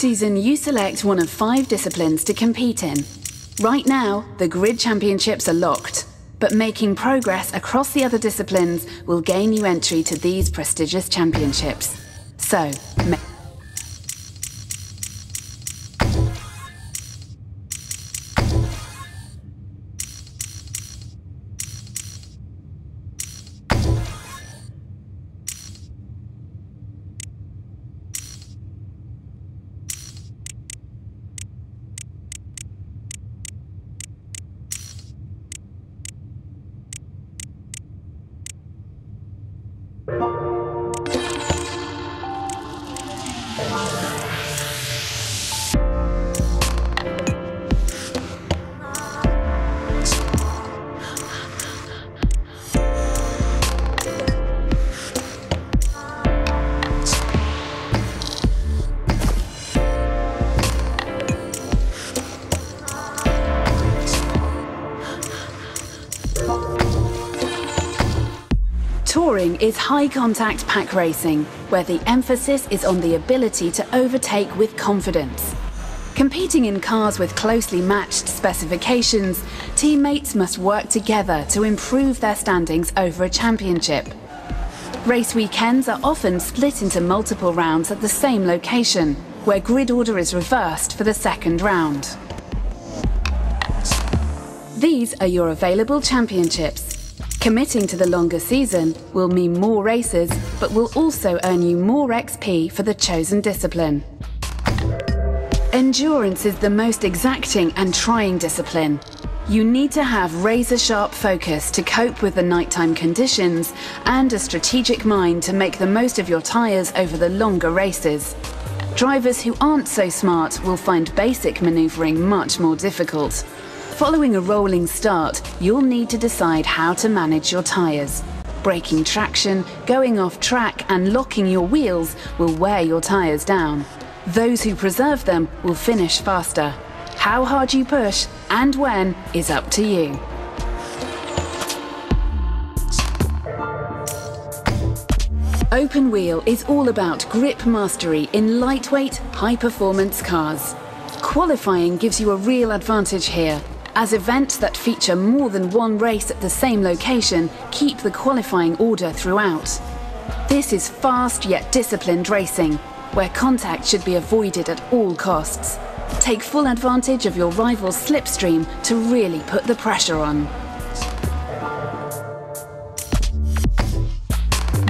Season, you select one of five disciplines to compete in. Right now, the Grid Championships are locked, but making progress across the other disciplines will gain you entry to these prestigious championships. So, is high contact pack racing, where the emphasis is on the ability to overtake with confidence. Competing in cars with closely matched specifications, teammates must work together to improve their standings over a championship. Race weekends are often split into multiple rounds at the same location, where grid order is reversed for the second round. These are your available championships. Committing to the longer season will mean more races, but will also earn you more XP for the chosen discipline. Endurance is the most exacting and trying discipline. You need to have razor-sharp focus to cope with the nighttime conditions and a strategic mind to make the most of your tyres over the longer races. Drivers who aren't so smart will find basic manoeuvring much more difficult. Following a rolling start, you'll need to decide how to manage your tyres. Braking traction, going off track and locking your wheels will wear your tyres down. Those who preserve them will finish faster. How hard you push and when is up to you. Open Wheel is all about grip mastery in lightweight, high-performance cars. Qualifying gives you a real advantage here as events that feature more than one race at the same location keep the qualifying order throughout. This is fast yet disciplined racing, where contact should be avoided at all costs. Take full advantage of your rival's slipstream to really put the pressure on.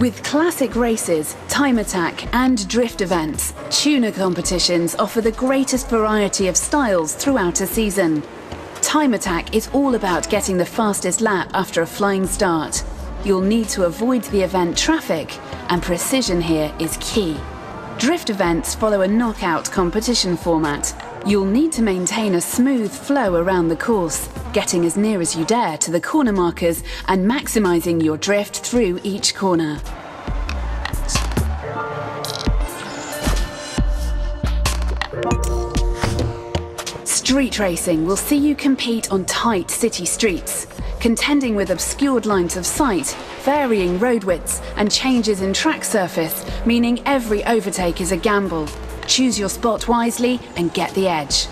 With classic races, time attack and drift events, tuner competitions offer the greatest variety of styles throughout a season. Time attack is all about getting the fastest lap after a flying start. You'll need to avoid the event traffic, and precision here is key. Drift events follow a knockout competition format. You'll need to maintain a smooth flow around the course, getting as near as you dare to the corner markers and maximising your drift through each corner. Street racing will see you compete on tight city streets, contending with obscured lines of sight, varying road widths, and changes in track surface, meaning every overtake is a gamble. Choose your spot wisely and get the edge.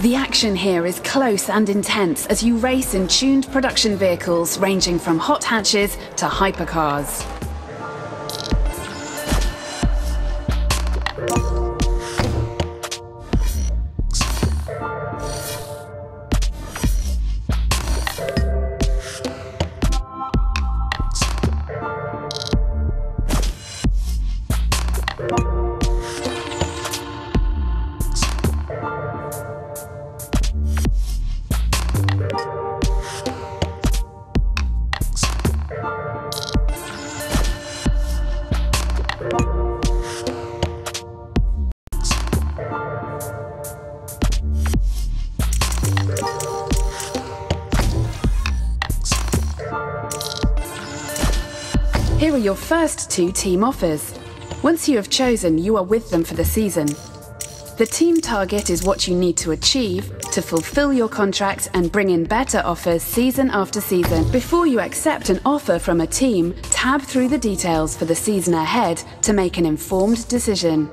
The action here is close and intense as you race in tuned production vehicles ranging from hot hatches to hypercars. Two team offers. Once you have chosen, you are with them for the season. The team target is what you need to achieve to fulfill your contract and bring in better offers season after season. Before you accept an offer from a team, tab through the details for the season ahead to make an informed decision.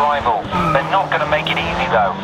Rival. They're not going to make it easy though.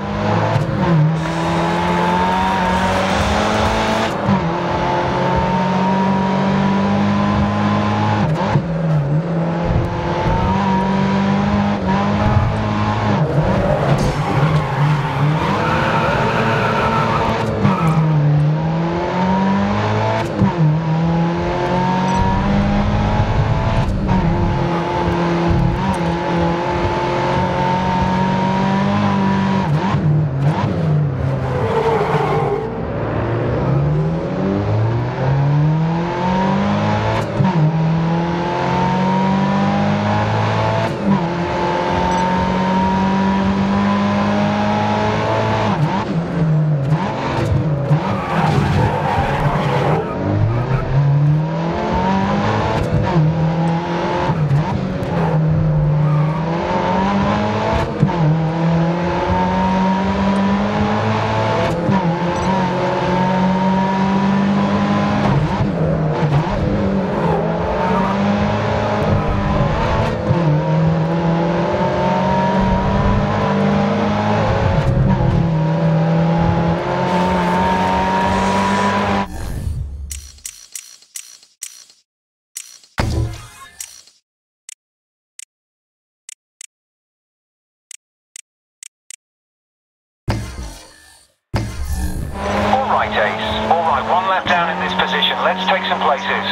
All right, Ace. All right, one lap down in this position. Let's take some places.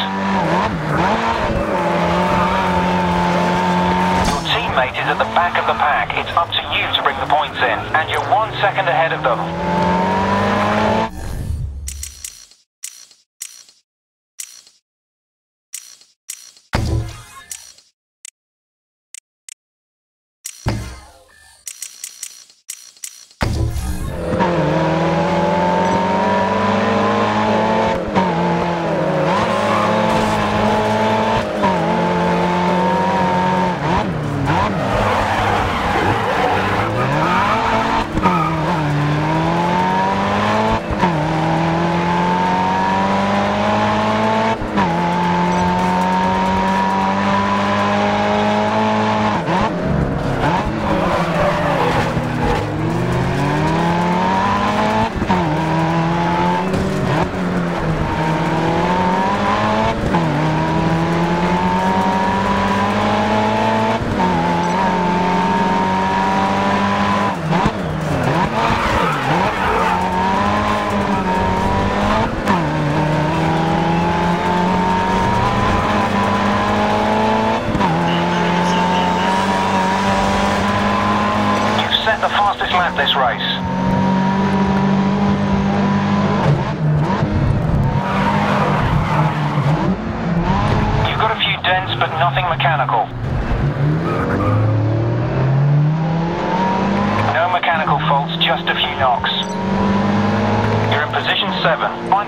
Your teammate is at the back of the pack. It's up to you to bring the points in, and you're one second ahead of them.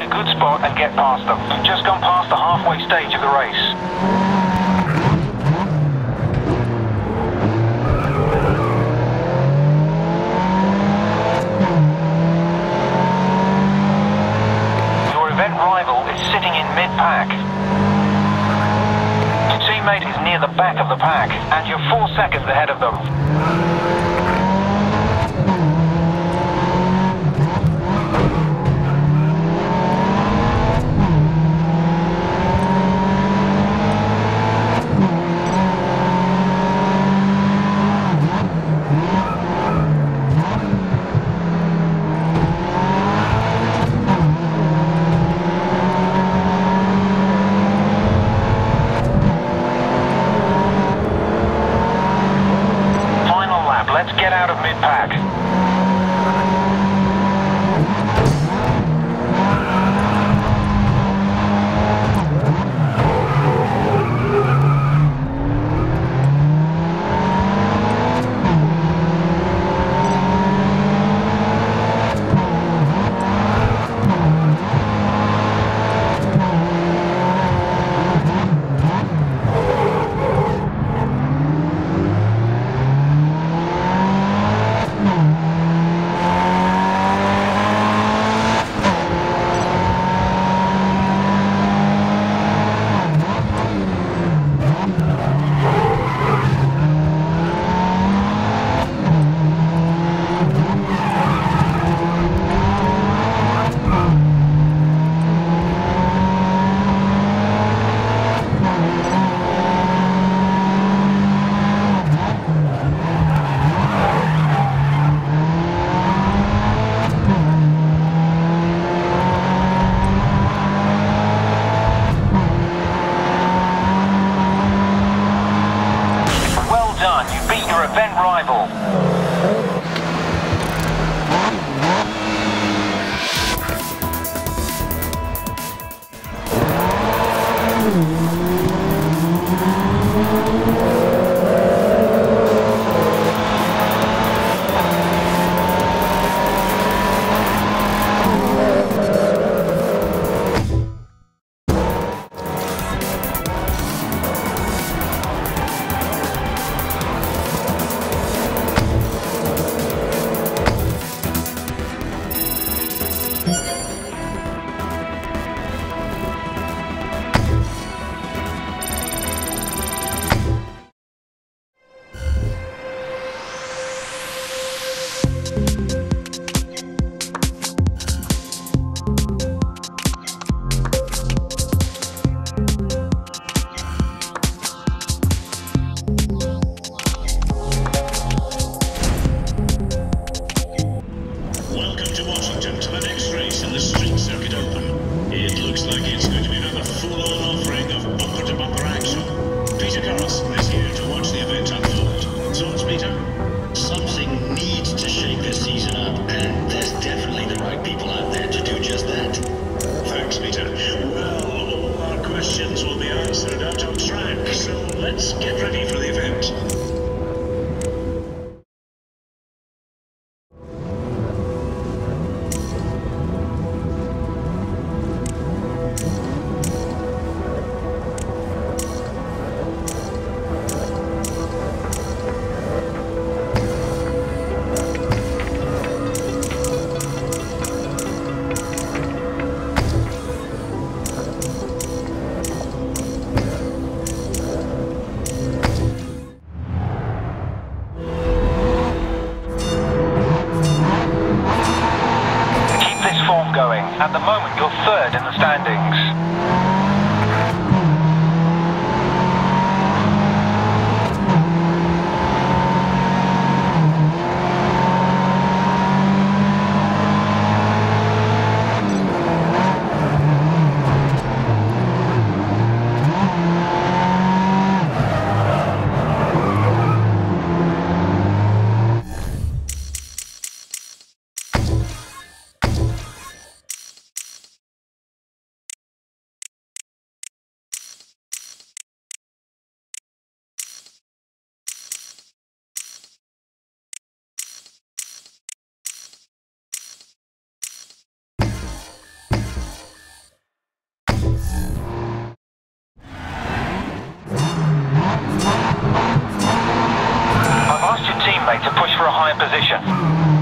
A good spot and get past them. Just gone past the halfway stage of the race. Your event rival is sitting in mid-pack. Your teammate is near the back of the pack, and you're four seconds ahead of them. out of mid-pack. At the moment, you're position.